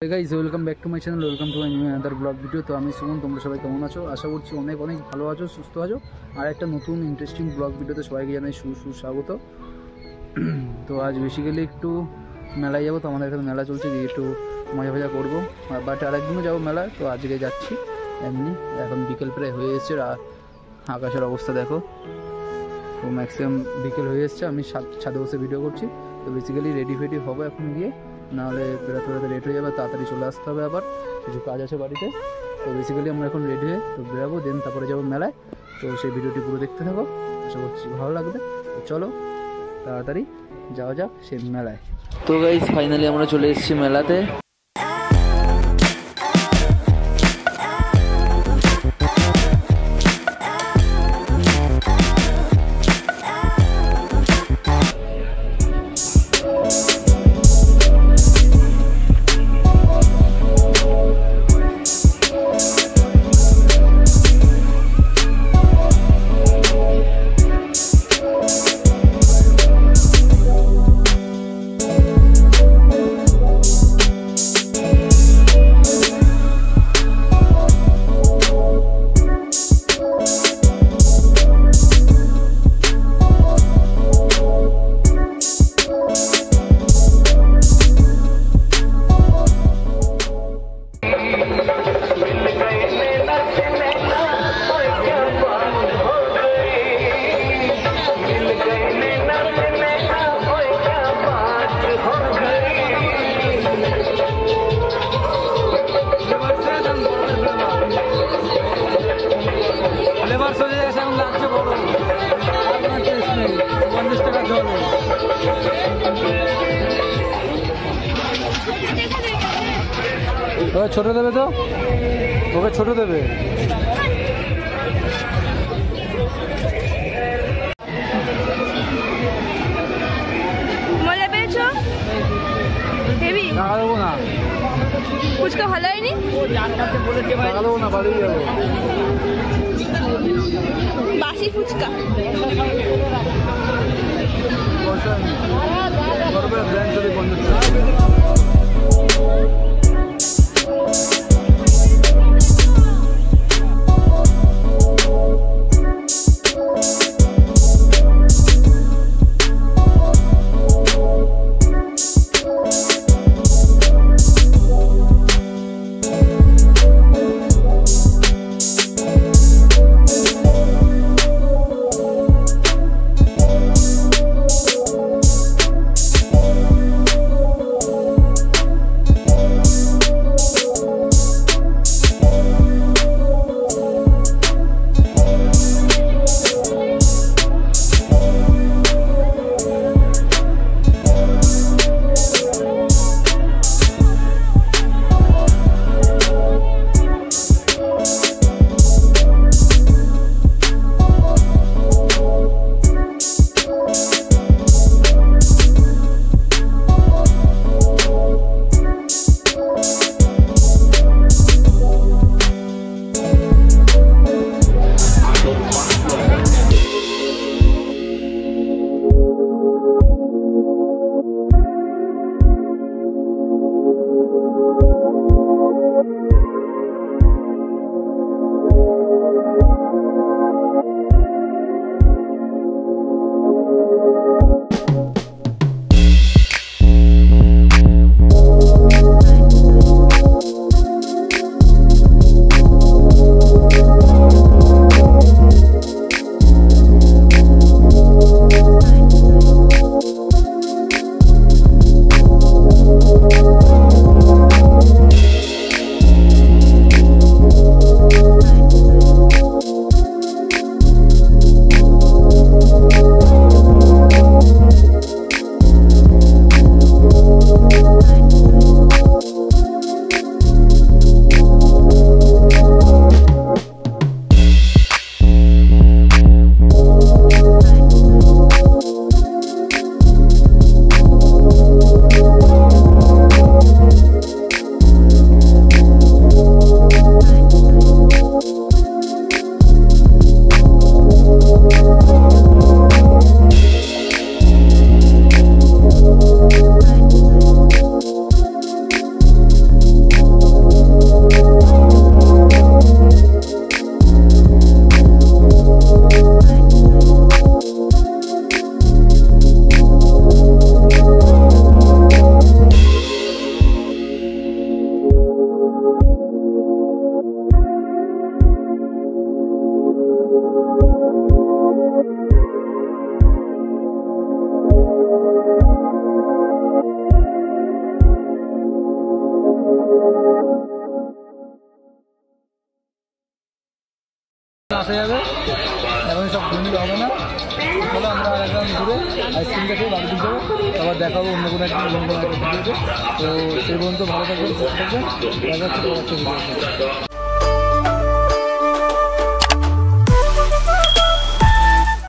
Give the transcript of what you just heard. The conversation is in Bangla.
Guys welcome back to my channel welcome to my other blog video তো আমি সুমন, তোমরা সবাই কেমন আছো? আশা করছি অনেক অনেক ভালো আছো, সুস্থ আছো। আর একটা নতুন ইন্টারেস্টিং ব্লগ ভিডিওতে সবাইকে জানাই সু সুস্বাগত। তো আজ বেসিক্যালি একটু মেলায় যাব, তো আমাদের এখানে মেলা চলছে, গিয়ে একটু মজা ফজা করব। বাট আরেকদিনও যাব মেলায়, তো আজকে যাচ্ছি এমনি। এখন বিকেল প্রায় হয়ে এসছে আকাশের অবস্থা দেখো। তো ম্যাক্সিমাম বিকেল হয়ে এসছে, আমি ছাদে বসে ভিডিও করছি। তো বেসিক্যালি রেডি ফেডি হব এখন গিয়ে। নাহলে বেরোতে বেরোতে লেট হয়ে যাবে, তাড়াতাড়ি চলে আসতে হবে আবার। কিছু কাজ আছে বাড়িতে, তো বেসিক্যালি আমরা এখন রেডি হয়ে তো বেরাবো দেন তারপরে যাব মেলায়। তো সেই ভিডিওটি পুরো দেখতে থাকো, আশা করছি ভালো লাগবে। চলো, তাড়াতাড়ি যাওয়া যাক সেই মেলায়। তো গাইজ ফাইনালি আমরা চলে এসেছি মেলাতে। লেবার সোজা গেছে এখন লাগছে বড়। পঞ্চাশ টাকা জলে। ওকে ছোট দেবে তো? ওকে ছোট দেবে। মজা পেয়েছ? দেবো না। ফুচকা ভালো হয়নি? বাসি ফুচকা। আসা যাবে। এখন সব বন্ধু হবে না। চলো আমরা একদম ঘুরে আইসক্রিম দেখে দিতে যাব। আবার দেখাবো অন্য কোনো একটা অন্য কোনো একটা ভিডিওতে। তো সেই পর্যন্ত ভালো থাকবেন দেখা ভিডিওতে।